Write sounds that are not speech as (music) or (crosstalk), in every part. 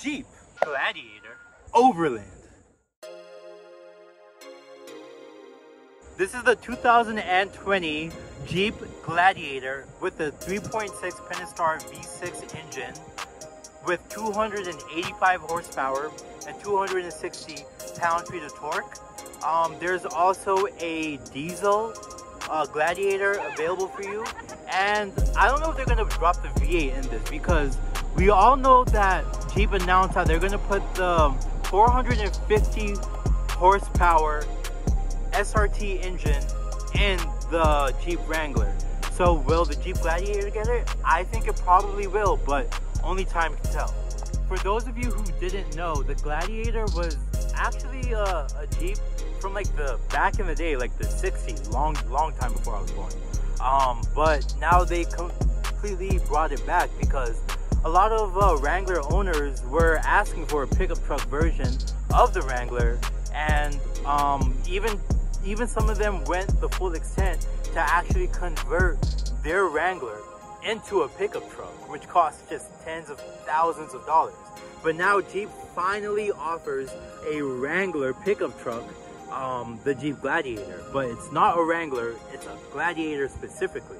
Jeep Gladiator Overland. This is the 2020 Jeep Gladiator with the 3.6 Pentastar V6 engine with 285 horsepower and 260 pound-feet of torque. Um, there's also a diesel uh, Gladiator available for you. And I don't know if they're gonna drop the V8 in this because we all know that Jeep announced that they're gonna put the 450 horsepower SRT engine in the Jeep Wrangler. So will the Jeep Gladiator get it? I think it probably will, but only time can tell. For those of you who didn't know, the Gladiator was actually a, a Jeep from like the back in the day, like the 60s, long, long time before I was born. Um, but now they completely brought it back because a lot of uh, Wrangler owners were asking for a pickup truck version of the Wrangler, and um, even even some of them went the full extent to actually convert their Wrangler into a pickup truck, which costs just tens of thousands of dollars. But now Jeep finally offers a Wrangler pickup truck um, the Jeep Gladiator, but it's not a Wrangler, it's a Gladiator specifically.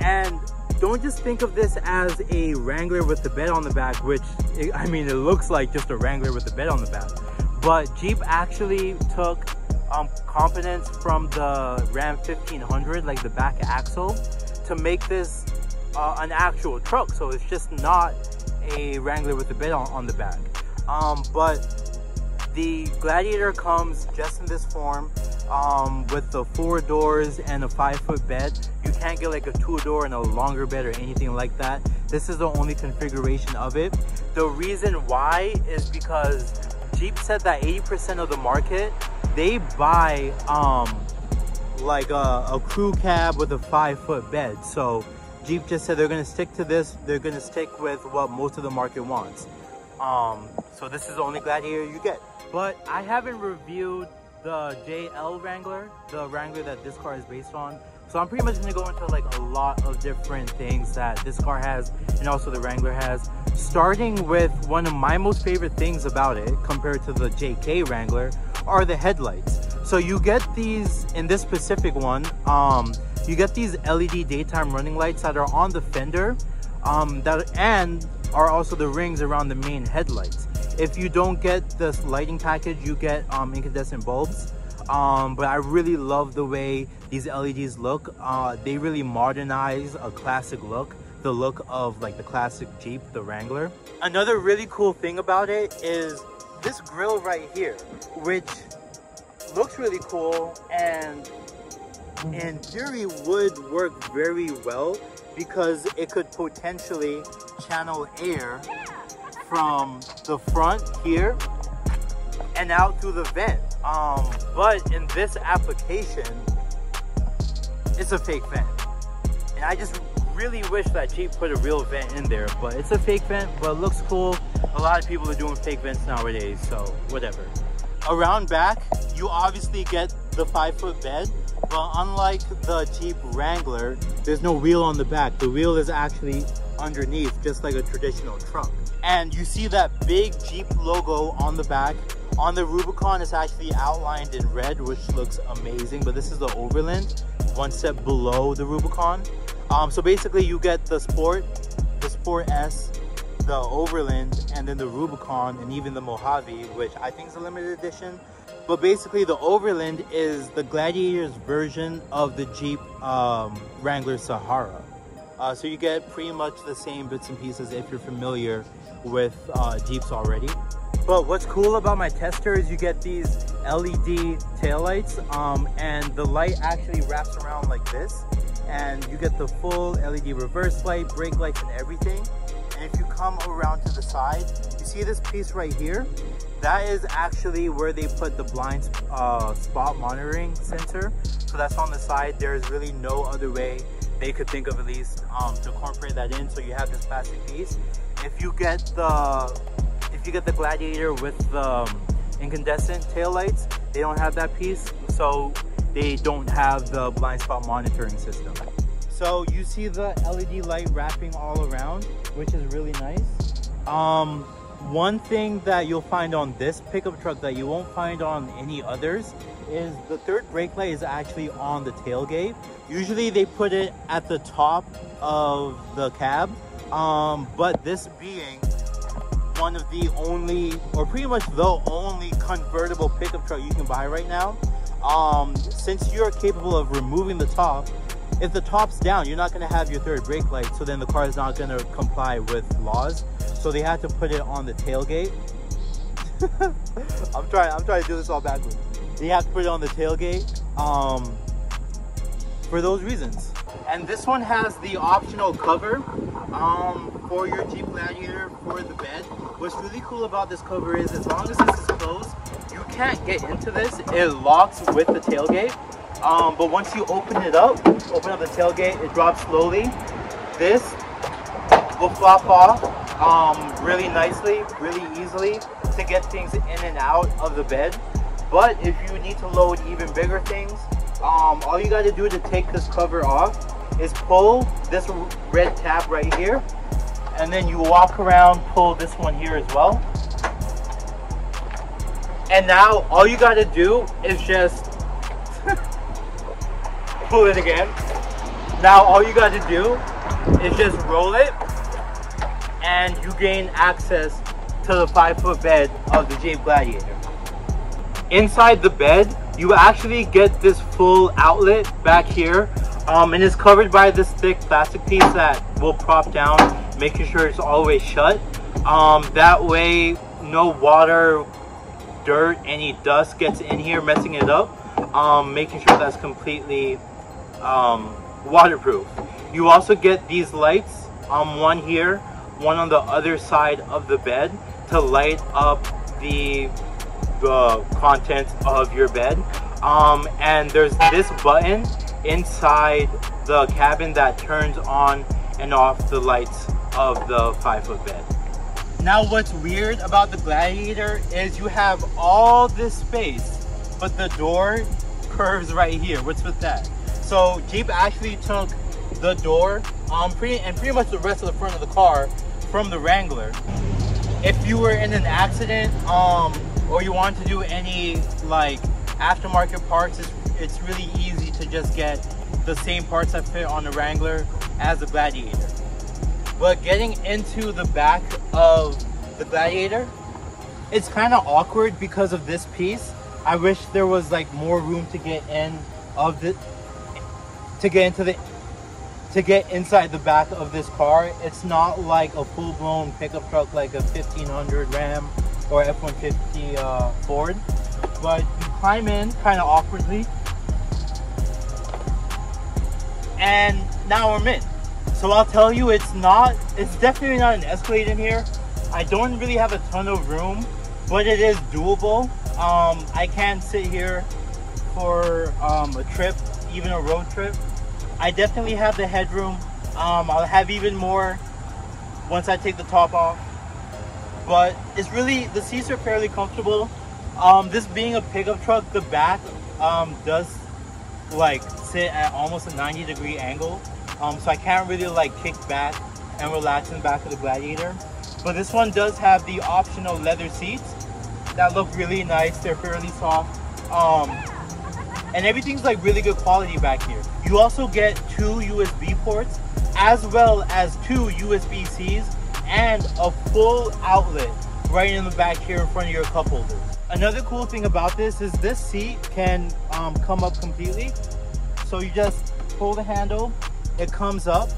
And don't just think of this as a Wrangler with the bed on the back, which, I mean, it looks like just a Wrangler with the bed on the back. But Jeep actually took um, components from the Ram 1500, like the back axle, to make this uh, an actual truck. So it's just not a Wrangler with the bed on, on the back. Um, but the Gladiator comes just in this form um, with the four doors and a five foot bed. You can't get like a two door and a longer bed or anything like that. This is the only configuration of it. The reason why is because Jeep said that 80% of the market, they buy um, like a, a crew cab with a five foot bed. So Jeep just said they're gonna stick to this. They're gonna stick with what most of the market wants. Um, so this is the only Gladiator you get. But I haven't reviewed the JL Wrangler, the Wrangler that this car is based on. So I'm pretty much gonna go into like a lot of different things that this car has and also the Wrangler has. Starting with one of my most favorite things about it compared to the JK Wrangler are the headlights. So you get these, in this specific one, um, you get these LED daytime running lights that are on the fender um, that and are also the rings around the main headlights. If you don't get this lighting package, you get um, incandescent bulbs. Um, but I really love the way these LEDs look. Uh, they really modernize a classic look, the look of like the classic Jeep, the Wrangler. Another really cool thing about it is this grill right here, which looks really cool and in theory would work very well because it could potentially channel air from the front here and out through the vent. Um, but in this application, it's a fake vent. And I just really wish that Jeep put a real vent in there, but it's a fake vent, but it looks cool. A lot of people are doing fake vents nowadays, so whatever. Around back, you obviously get the five foot bed, but unlike the Jeep Wrangler, there's no wheel on the back. The wheel is actually underneath, just like a traditional truck. And you see that big Jeep logo on the back. On the Rubicon, it's actually outlined in red, which looks amazing. But this is the Overland, one step below the Rubicon. Um, so basically you get the Sport, the Sport S, the Overland, and then the Rubicon, and even the Mojave, which I think is a limited edition. But basically the Overland is the Gladiator's version of the Jeep um, Wrangler Sahara. Uh, so you get pretty much the same bits and pieces if you're familiar with uh, Jeeps already. But what's cool about my tester is you get these LED taillights um, and the light actually wraps around like this and you get the full LED reverse light, brake lights and everything. And if you come around to the side, you see this piece right here? That is actually where they put the blind uh, spot monitoring sensor. So that's on the side. There's really no other way they could think of at least um, to incorporate that in. So you have this plastic piece. If you get the if you get the Gladiator with the um, incandescent tail lights, they don't have that piece. So they don't have the blind spot monitoring system. So you see the LED light wrapping all around, which is really nice. Um, one thing that you'll find on this pickup truck that you won't find on any others is the third brake light is actually on the tailgate. Usually they put it at the top of the cab, um, but this being one of the only, or pretty much the only convertible pickup truck you can buy right now, um, since you're capable of removing the top, if the top's down, you're not going to have your third brake light, so then the car is not going to comply with laws. So they had to put it on the tailgate. (laughs) I'm trying. I'm trying to do this all backwards. They have to put it on the tailgate um, for those reasons. And this one has the optional cover um, for your Jeep Gladiator for the bed. What's really cool about this cover is as long as this is closed, you can't get into this. It locks with the tailgate. Um, but once you open it up, open up the tailgate, it drops slowly. This will flop off um, really nicely, really easily to get things in and out of the bed. But if you need to load even bigger things, um, all you got to do to take this cover off is pull this red tab right here and then you walk around pull this one here as well. And now all you got to do is just (laughs) pull it again. Now all you got to do is just roll it and you gain access to the five foot bed of the Jeep Gladiator. Inside the bed you actually get this full outlet back here um, and it's covered by this thick plastic piece that will prop down, making sure it's always shut. Um, that way, no water, dirt, any dust gets in here, messing it up. Um, making sure that's completely um, waterproof. You also get these lights, um, one here, one on the other side of the bed to light up the, the contents of your bed. Um, and there's this button inside the cabin that turns on and off the lights of the five foot bed. Now what's weird about the Gladiator is you have all this space, but the door curves right here. What's with that? So Jeep actually took the door um, pretty, and pretty much the rest of the front of the car from the Wrangler. If you were in an accident um, or you want to do any like aftermarket parts, it's, it's really easy to just get the same parts that fit on the Wrangler as the Gladiator. But getting into the back of the Gladiator, it's kind of awkward because of this piece. I wish there was like more room to get in of the to get into the to get inside the back of this car. It's not like a full-blown pickup truck like a 1500 Ram or F-150 uh, Ford, but you climb in kind of awkwardly and now I'm in. So I'll tell you, it's not, it's definitely not an Escalade in here. I don't really have a ton of room, but it is doable. Um, I can sit here for um, a trip, even a road trip. I definitely have the headroom. Um, I'll have even more once I take the top off. But it's really, the seats are fairly comfortable. Um, this being a pickup truck, the back um, does like sit at almost a 90 degree angle. Um, so I can't really like kick back and relax in the back of the Gladiator. But this one does have the optional leather seats that look really nice. They're fairly soft. Um, and everything's like really good quality back here. You also get two USB ports as well as two USB-Cs and a full outlet right in the back here in front of your cup holders. Another cool thing about this is this seat can um, come up completely. So you just pull the handle, it comes up,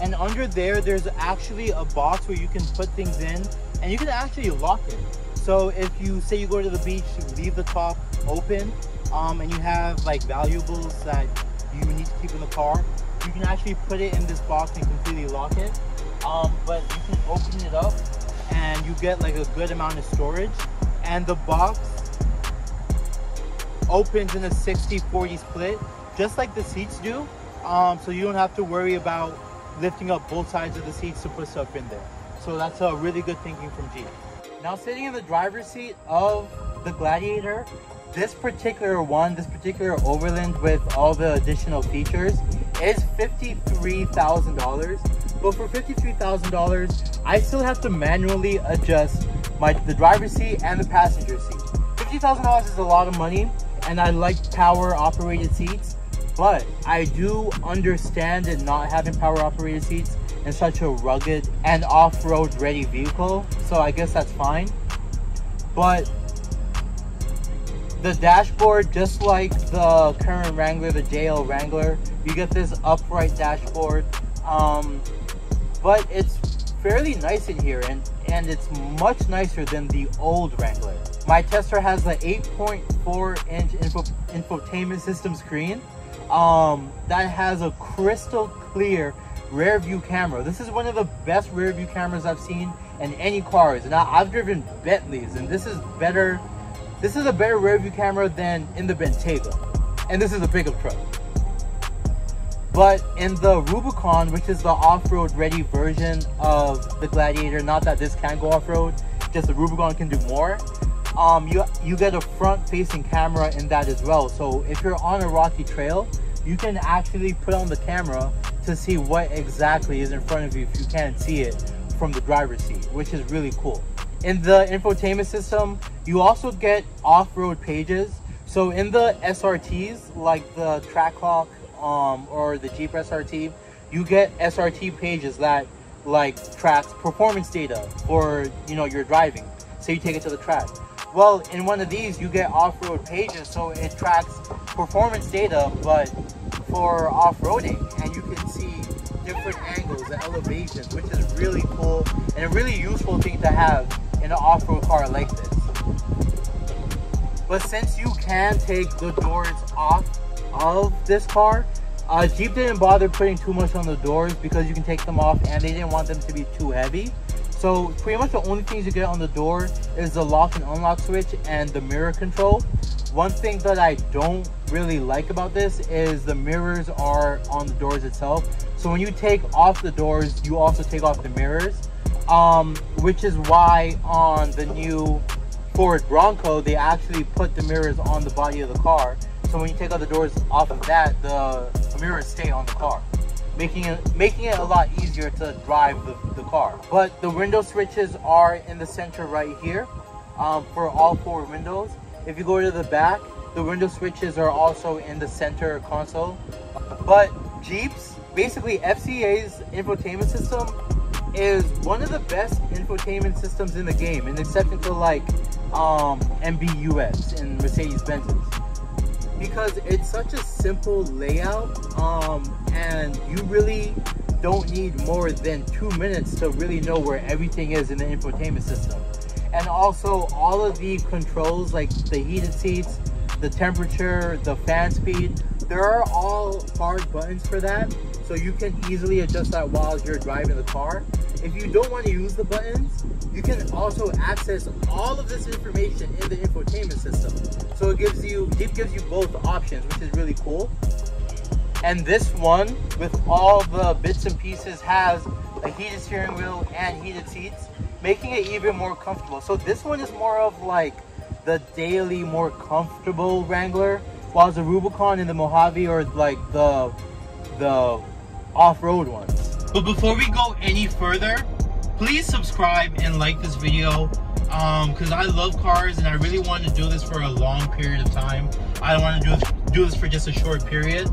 and under there, there's actually a box where you can put things in, and you can actually lock it. So if you say you go to the beach, you leave the top open, um, and you have like valuables that you need to keep in the car, you can actually put it in this box and completely lock it. Um, but you can open it up and you get like a good amount of storage and the box opens in a 60-40 split, just like the seats do. Um, so you don't have to worry about lifting up both sides of the seats to put stuff in there. So that's a really good thinking from Jeep. Now sitting in the driver's seat of the Gladiator, this particular one, this particular Overland with all the additional features is $53,000. But for $53,000, I still have to manually adjust my the driver's seat and the passenger seat. $50,000 is a lot of money and I like power operated seats, but I do understand it not having power operated seats in such a rugged and off-road ready vehicle. So I guess that's fine. But the dashboard, just like the current Wrangler, the JL Wrangler, you get this upright dashboard. Um, but it's fairly nice in here and, and it's much nicer than the old Wrangler. My tester has the 8.4 inch info, infotainment system screen um, that has a crystal clear rear view camera. This is one of the best rear view cameras I've seen in any cars. And I, I've driven Bentleys and this is better. This is a better rear view camera than in the Bentayga. And this is a pickup truck. But in the Rubicon, which is the off-road ready version of the Gladiator, not that this can go off-road, just the Rubicon can do more, um, you, you get a front-facing camera in that as well. So if you're on a rocky trail, you can actually put on the camera to see what exactly is in front of you if you can't see it from the driver's seat, which is really cool. In the infotainment system, you also get off-road pages. So in the SRTs, like the Trackhawk um, or the Jeep SRT, you get SRT pages that like tracks performance data for you know your driving. So you take it to the track. Well, in one of these, you get off-road pages, so it tracks performance data, but for off-roading, and you can see different angles and elevations, which is really cool and a really useful thing to have in an off-road car like this. But since you can take the doors off of this car. Uh, Jeep didn't bother putting too much on the doors because you can take them off and they didn't want them to be too heavy. So pretty much the only things you get on the door is the lock and unlock switch and the mirror control. One thing that I don't really like about this is the mirrors are on the doors itself. So when you take off the doors, you also take off the mirrors. Um, which is why on the new Ford Bronco, they actually put the mirrors on the body of the car so when you take out the doors off of that, the mirrors stay on the car, making it making it a lot easier to drive the, the car. But the window switches are in the center right here um, for all four windows. If you go to the back, the window switches are also in the center console. But Jeeps, basically FCA's infotainment system is one of the best infotainment systems in the game, in exception to like um, MBUX and Mercedes-Benz's because it's such a simple layout um, and you really don't need more than two minutes to really know where everything is in the infotainment system. And also all of the controls like the heated seats, the temperature, the fan speed, there are all hard buttons for that. So you can easily adjust that while you're driving the car. If you don't want to use the buttons, you can also access all of this information in the infotainment system. So it gives you, Jeep gives you both options, which is really cool. And this one, with all the bits and pieces, has a heated steering wheel and heated seats, making it even more comfortable. So this one is more of like the daily, more comfortable Wrangler, while the Rubicon and the Mojave are like the the off-road ones. But before we go any further, please subscribe and like this video because um, I love cars and I really want to do this for a long period of time. I don't want to do this, do this for just a short period.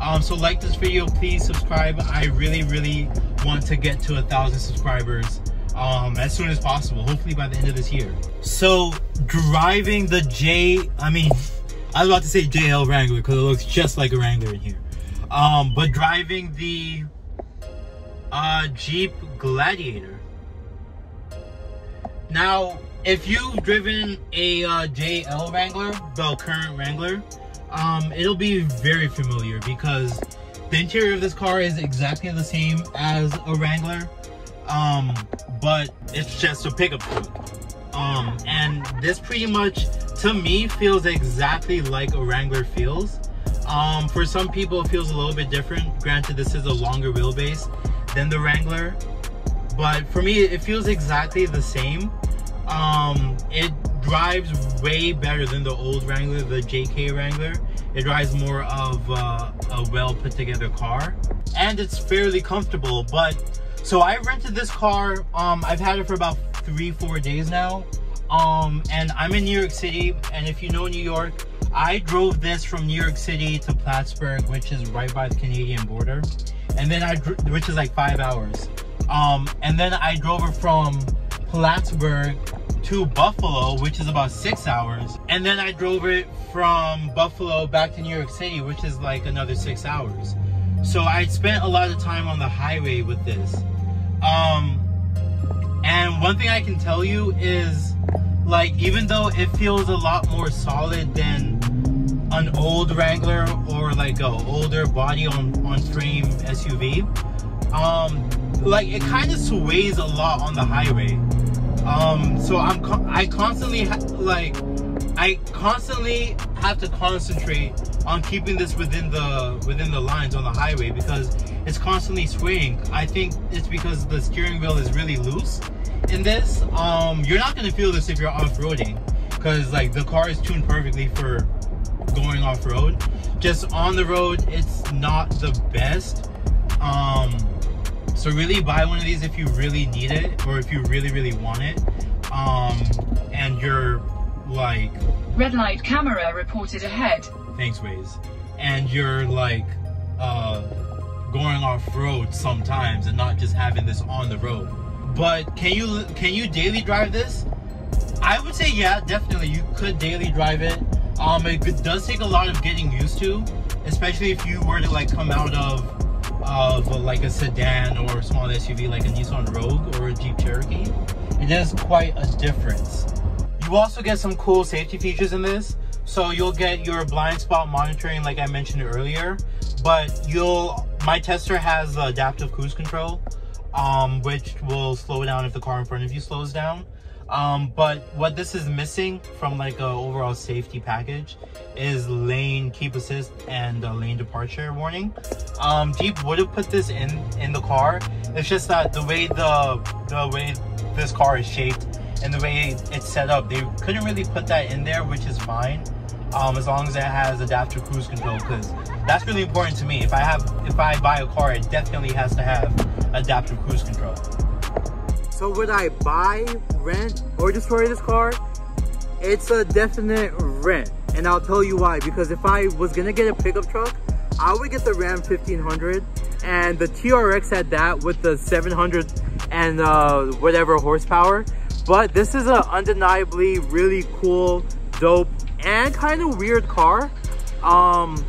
Um, so like this video, please subscribe. I really, really want to get to a thousand subscribers um, as soon as possible, hopefully by the end of this year. So driving the J, I mean, I was about to say JL Wrangler because it looks just like a Wrangler in here. Um, but driving the uh, Jeep Gladiator. Now, if you've driven a uh, JL Wrangler, the current Wrangler, um, it'll be very familiar because the interior of this car is exactly the same as a Wrangler, um, but it's just a pickup truck. Um, and this pretty much, to me, feels exactly like a Wrangler feels. Um, for some people, it feels a little bit different. Granted, this is a longer wheelbase than the Wrangler. But for me, it feels exactly the same. Um, it drives way better than the old Wrangler, the JK Wrangler. It drives more of uh, a well put together car. And it's fairly comfortable, but so I rented this car, um, I've had it for about three, four days now. Um, and I'm in New York City, and if you know New York, I drove this from New York City to Plattsburgh, which is right by the Canadian border, and then I, which is like five hours. Um, and then I drove it from Plattsburgh to Buffalo, which is about six hours. And then I drove it from Buffalo back to New York City, which is like another six hours. So I spent a lot of time on the highway with this. Um, and one thing I can tell you is like, even though it feels a lot more solid than an old Wrangler or like a older body on, on frame SUV, um, like it kind of sways a lot on the highway. Um, so I'm, I constantly like, I constantly have to concentrate on keeping this within the within the lines on the highway because it's constantly swaying. I think it's because the steering wheel is really loose in this. Um, you're not gonna feel this if you're off-roading because like the car is tuned perfectly for going off-road. Just on the road, it's not the best. Um, so really buy one of these if you really need it or if you really, really want it. Um, and you're like... Red light camera reported ahead. Thanks, Waze. And you're like, uh, going off-road sometimes and not just having this on the road. But can you can you daily drive this? I would say yeah, definitely you could daily drive it. Um, it does take a lot of getting used to, especially if you were to like come out of of like a sedan or a small SUV like a Nissan Rogue or a Jeep Cherokee. It is quite a difference. You also get some cool safety features in this. So you'll get your blind spot monitoring like I mentioned earlier, but you'll, my tester has adaptive cruise control, um, which will slow down if the car in front of you slows down. Um, but what this is missing from like a overall safety package is lane keep assist and lane departure warning. Um, Jeep would have put this in in the car. It's just that the way the the way this car is shaped and the way it's set up, they couldn't really put that in there, which is fine. Um, as long as it has adaptive cruise control, because that's really important to me. If I have, if I buy a car, it definitely has to have adaptive cruise control. So would I buy, rent, or destroy this car? It's a definite rent. And I'll tell you why. Because if I was gonna get a pickup truck, I would get the Ram 1500 and the TRX had that with the 700 and uh, whatever horsepower. But this is an undeniably really cool, dope, and kind of weird car. Um,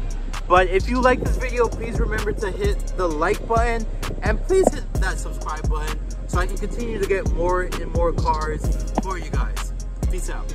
but if you like this video, please remember to hit the like button and please hit that subscribe button so I can continue to get more and more cars for you guys. Peace out.